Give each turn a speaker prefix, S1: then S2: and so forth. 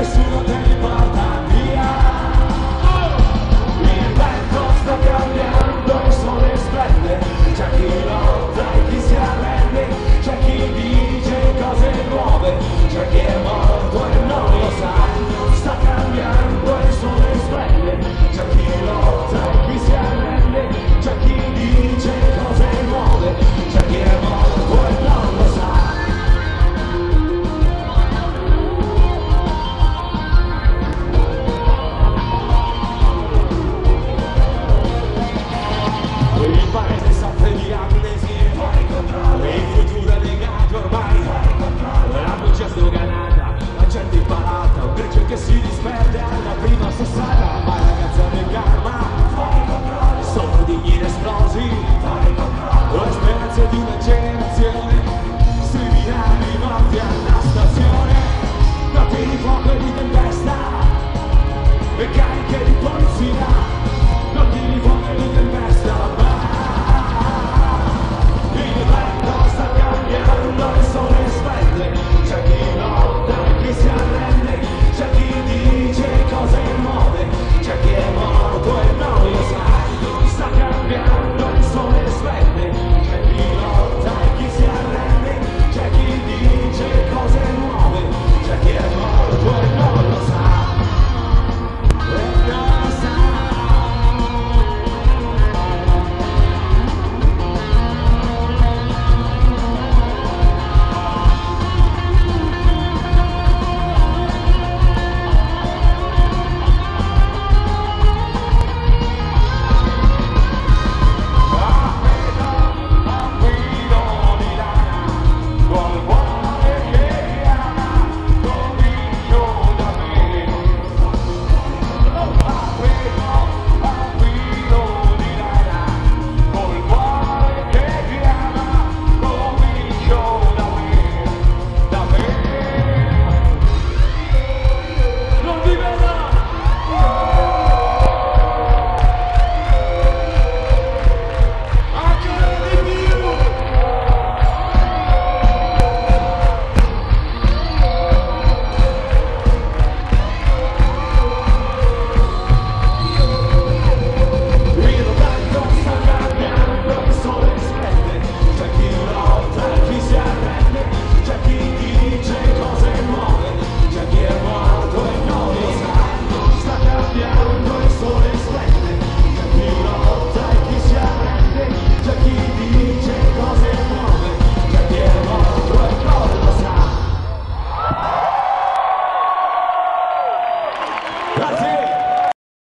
S1: vecino de mi Nyní nesplází,